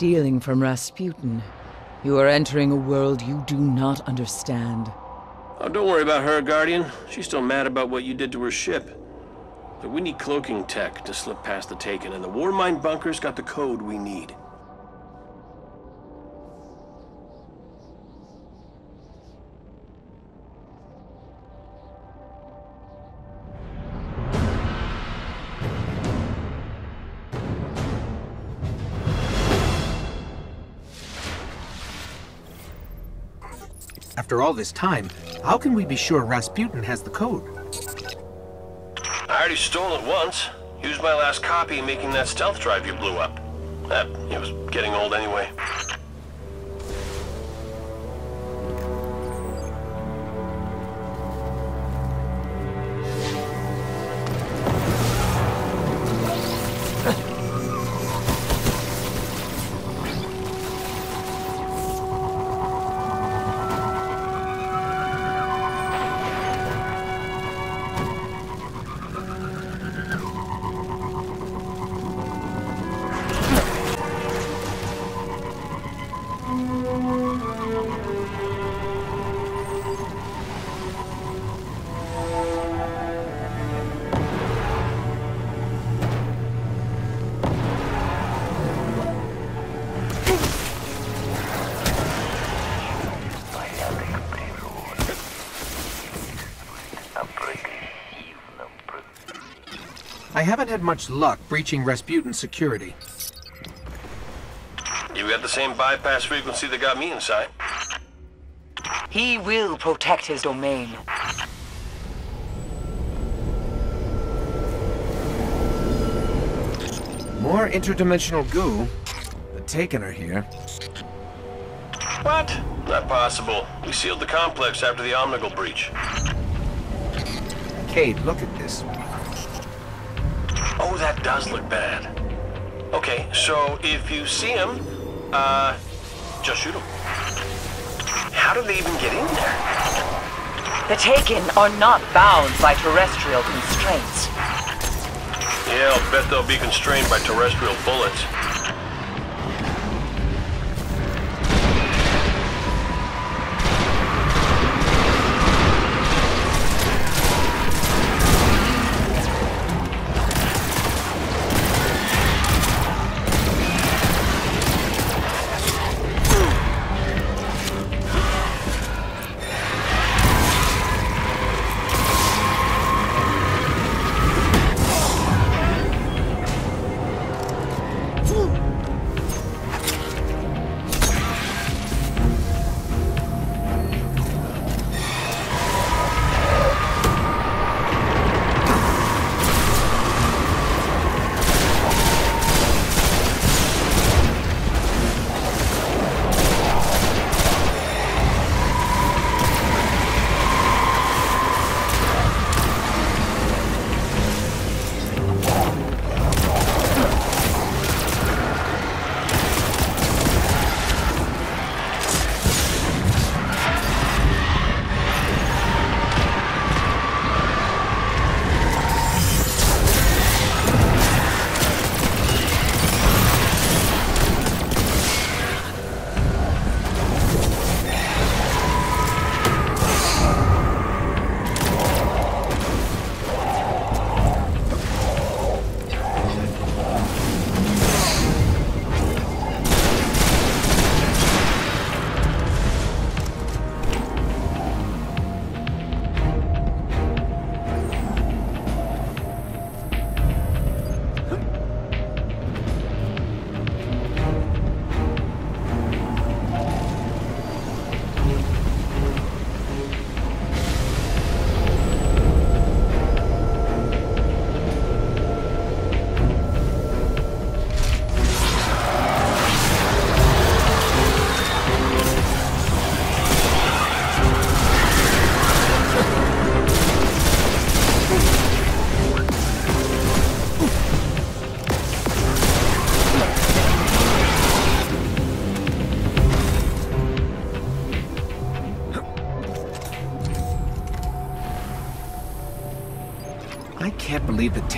Stealing from Rasputin. You are entering a world you do not understand. Oh, don't worry about her, Guardian. She's still mad about what you did to her ship. But we need cloaking tech to slip past the Taken, and the Warmind bunker's got the code we need. After all this time, how can we be sure Rasputin has the code? I already stole it once. Used my last copy making that stealth drive you blew up. That, it was getting old anyway. Haven't had much luck breaching Rasputin's security. You got the same bypass frequency that got me inside. He will protect his domain. More interdimensional goo. The Taken are here. What? Not possible. We sealed the complex after the Omnigul breach. Cayde, look at this. That does look bad. Okay, so if you see him, uh, just shoot him. How did they even get in there? The Taken are not bound by terrestrial constraints. Yeah, I'll bet they'll be constrained by terrestrial bullets.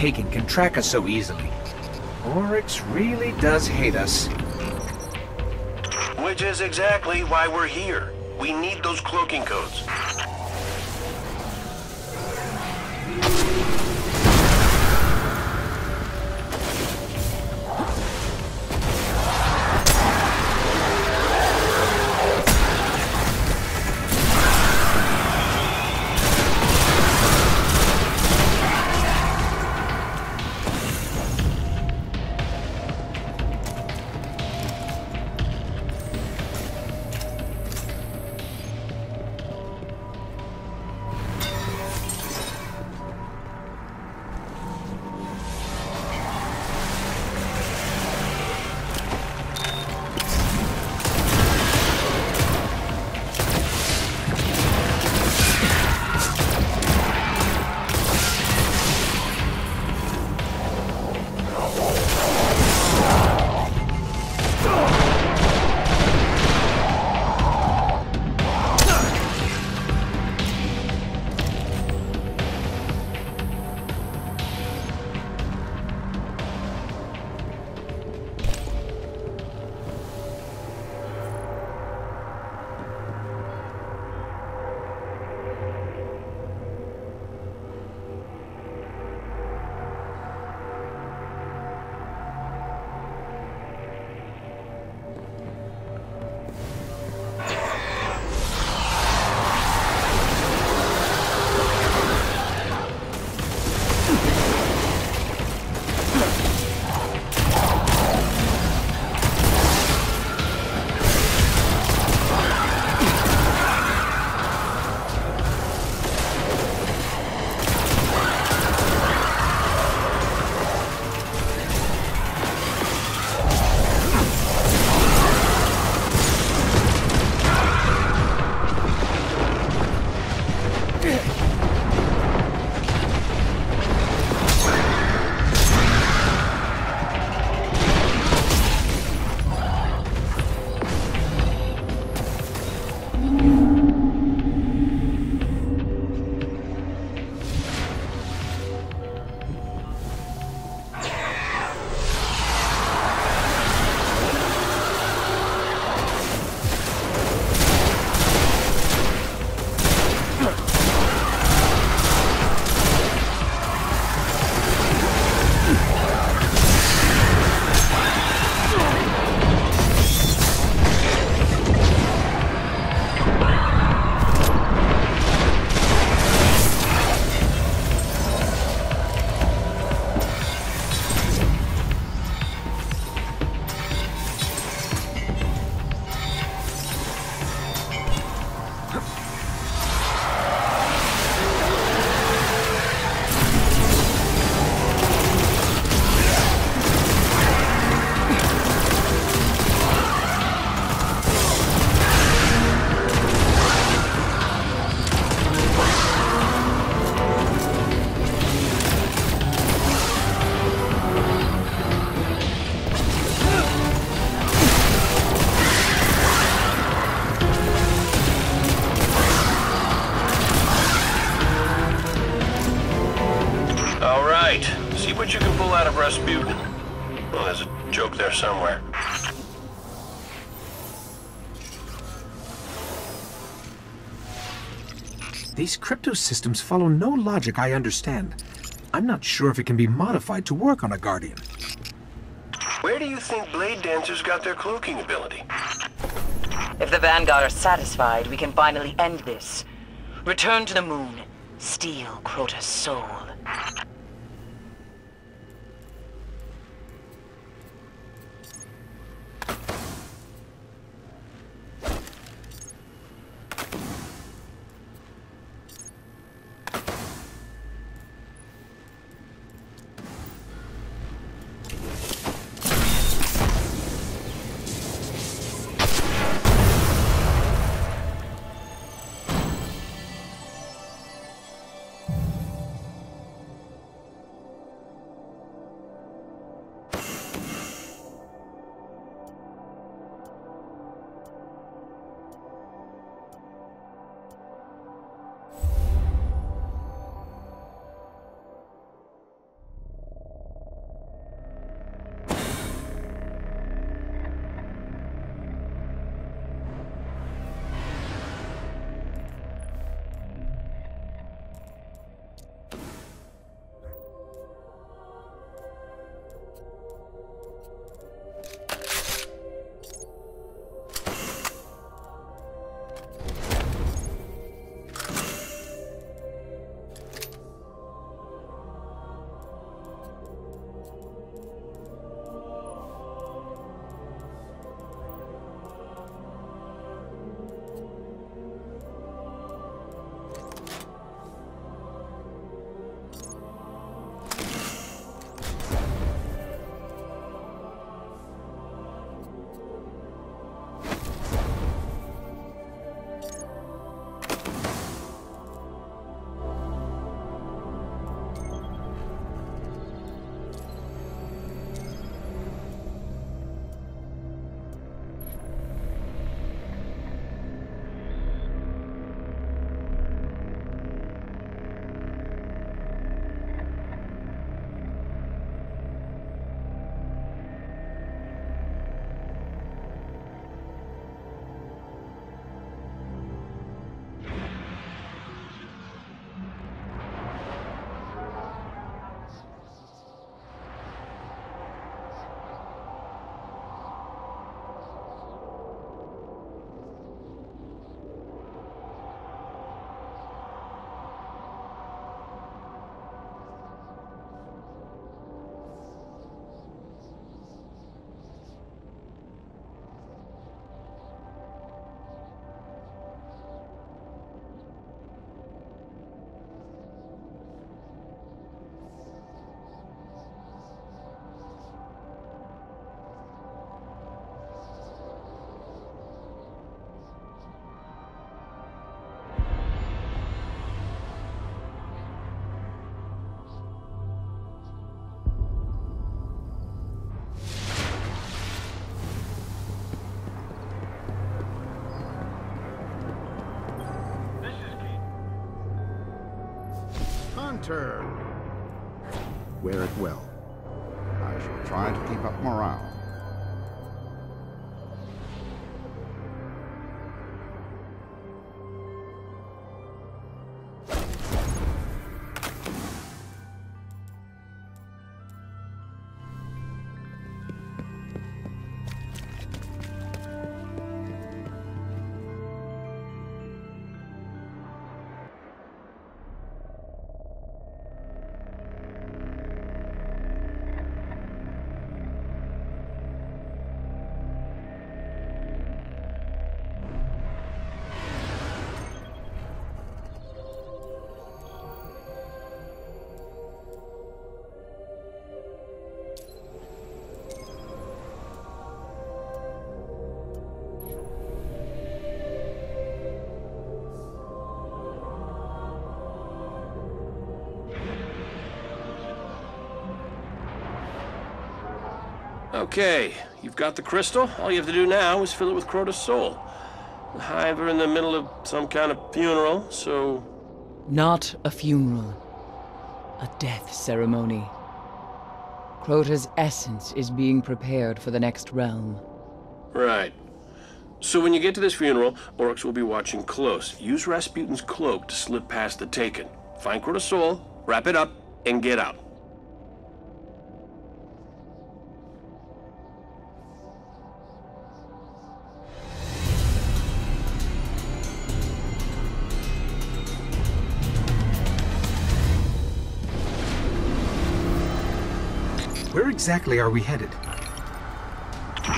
taken can track us so easily. Oryx really does hate us. Which is exactly why we're here. We need those cloaking codes. These systems follow no logic I understand. I'm not sure if it can be modified to work on a Guardian. Where do you think Blade Dancers got their cloaking ability? If the Vanguard are satisfied, we can finally end this. Return to the moon. Steal Crota's soul. Turn. Wear it well. I shall try to keep up morale. Okay, you've got the crystal. All you have to do now is fill it with Crota's soul. The Hive are in the middle of some kind of funeral, so... Not a funeral. A death ceremony. Crota's essence is being prepared for the next realm. Right. So when you get to this funeral, Oryx will be watching close. Use Rasputin's cloak to slip past the Taken. Find Crota's soul, wrap it up, and get out. Exactly are we headed?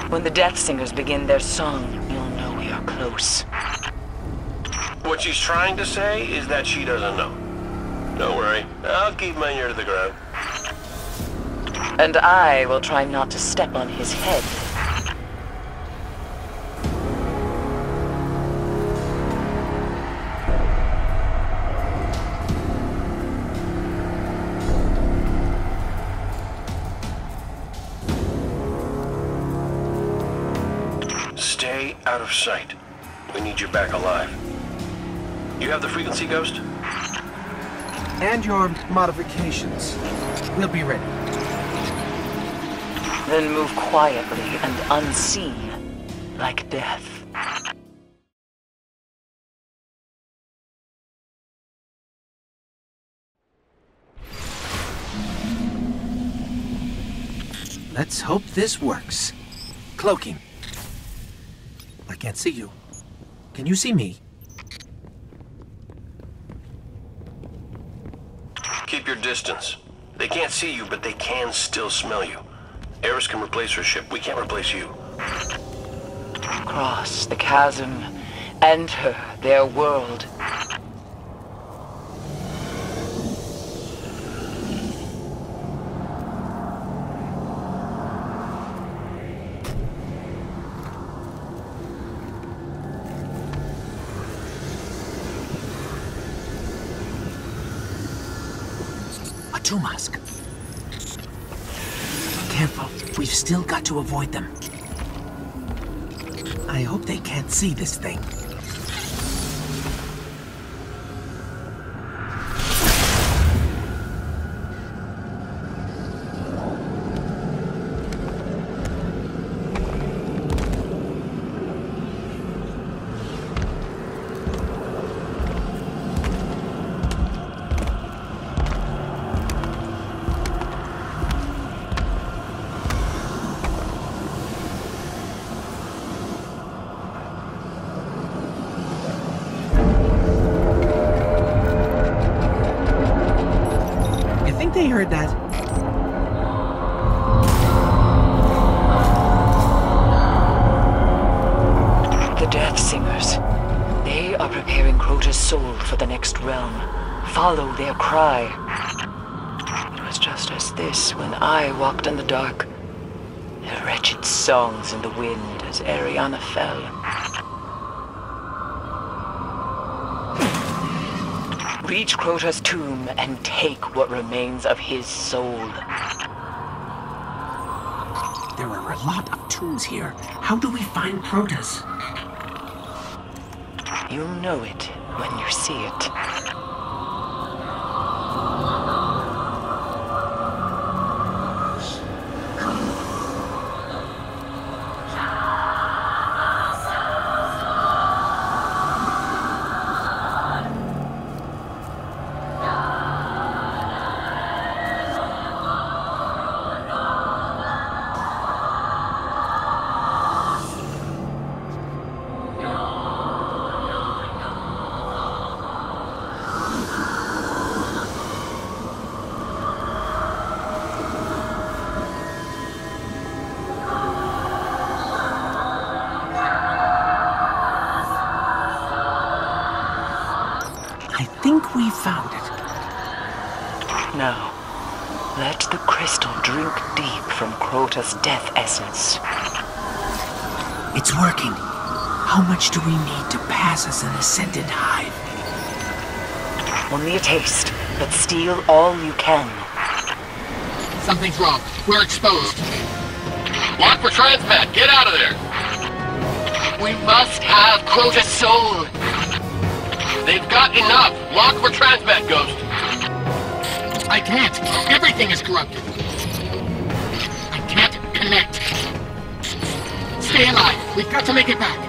When the Death Singers begin their song, you'll know we are close. What she's trying to say is that she doesn't know. Don't worry, I'll keep my ear to the ground. And I will try not to step on his head. Of sight. We need you back alive. You have the frequency ghost? And your modifications. We'll be ready. Then move quietly and unseen, like death. Let's hope this works. Cloaking. I can't see you. Can you see me? Keep your distance. They can't see you, but they can still smell you. Eris can replace her ship. We can't replace you. Cross the chasm, enter their world. Tumask. Careful. We've still got to avoid them. I hope they can't see this thing. Their wretched songs in the wind as Eriana fell. Reach Crota's tomb and take what remains of his soul. There are a lot of tombs here. How do we find Crota's? You'll know it when you see it. I think we found it. Now, let the crystal drink deep from Crota's death essence. It's working. How much do we need to pass as an ascendant hive? Only a taste, but steal all you can. Something's wrong. We're exposed. Lock for transmat. Get out of there. We must have Crota's soul. They've got enough. Lock for transmat, Ghost. I can't. Everything is corrupted. I can't connect. Stay alive. We've got to make it back.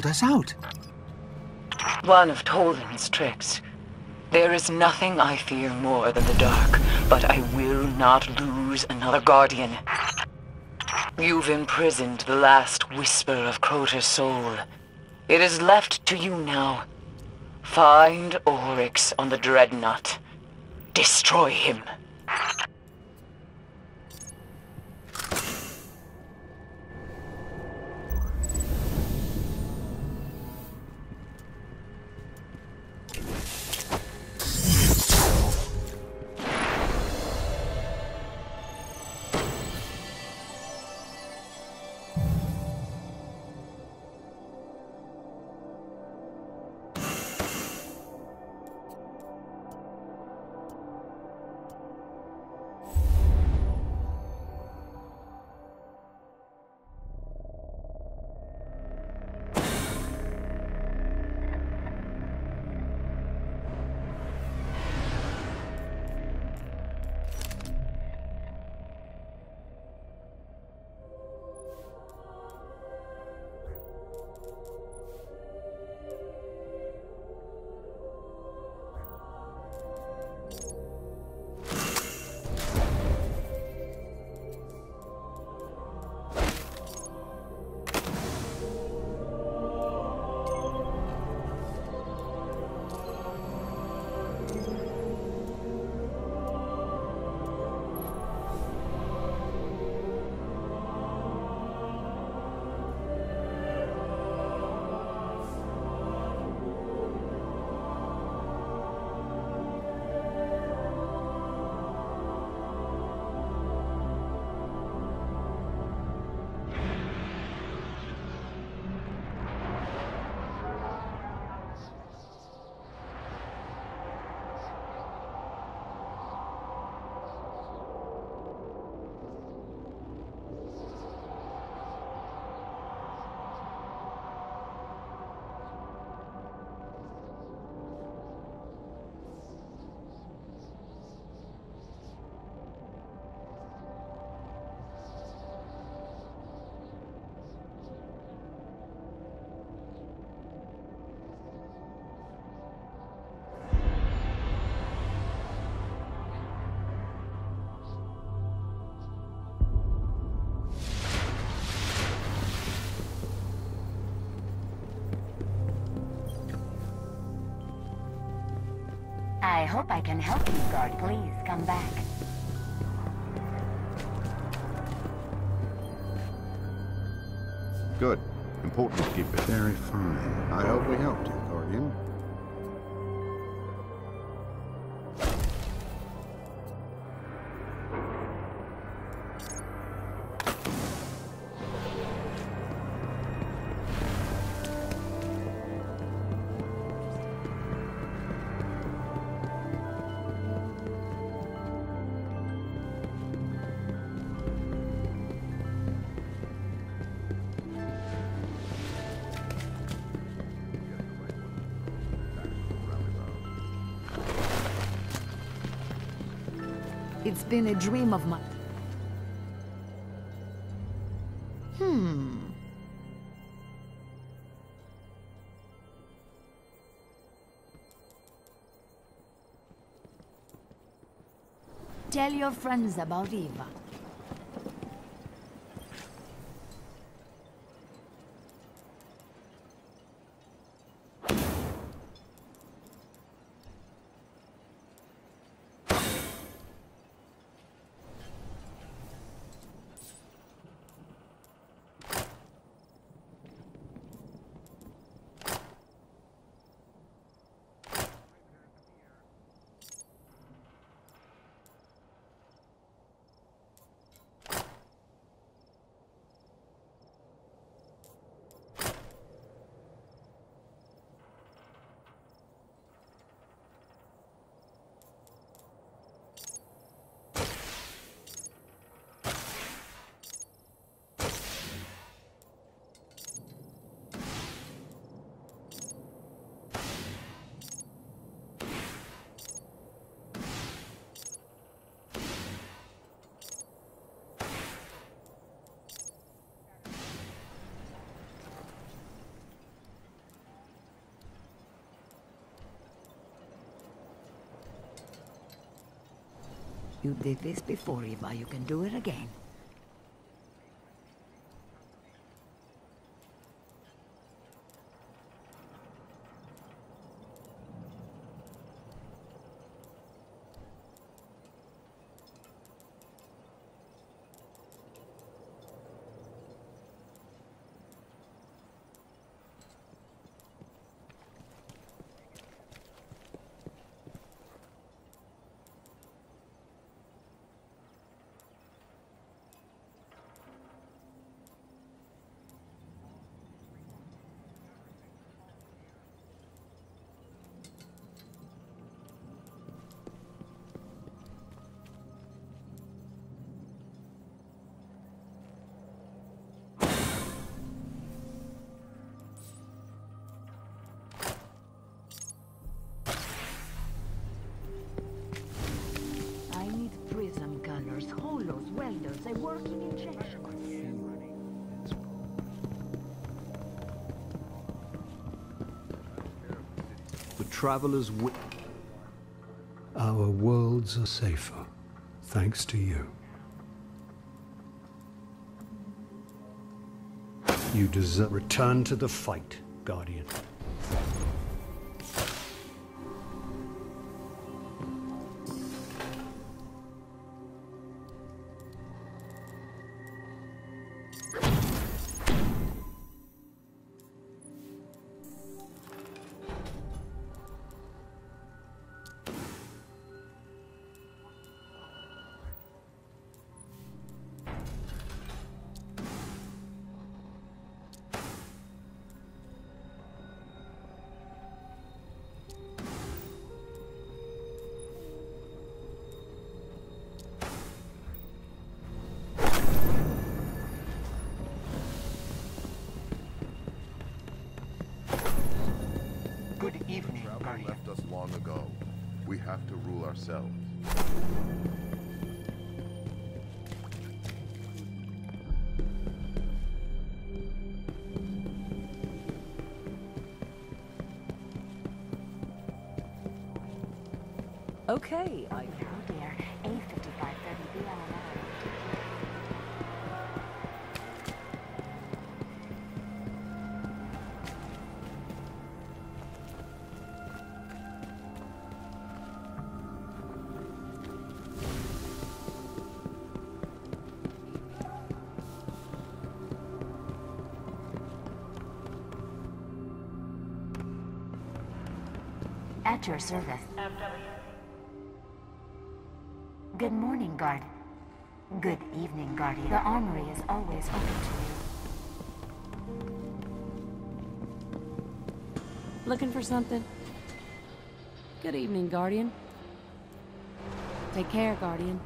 Pulled us out. One of Toland's tricks. There is nothing I fear more than the dark, but I will not lose another guardian. You've imprisoned the last whisper of Crota's soul. It is left to you now. Find Oryx on the Dreadnought. Destroy him. I hope I can help you, guard. Please come back. Good. Important to keep it. Very fine. I hope we helped you, Guardian. It's been a dream of mine. Hmm. Tell your friends about Eva. You did this before, Eva. You can do it again. The travelers wi- Our worlds are safer, thanks to you. You deserve return to the fight, Guardian. Long ago. We have to rule ourselves. Okay, I At your service. Good morning, Guard. Good evening, Guardian. The armory is always open to you. Looking for something? Good evening, Guardian. Take care, Guardian.